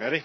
Ready?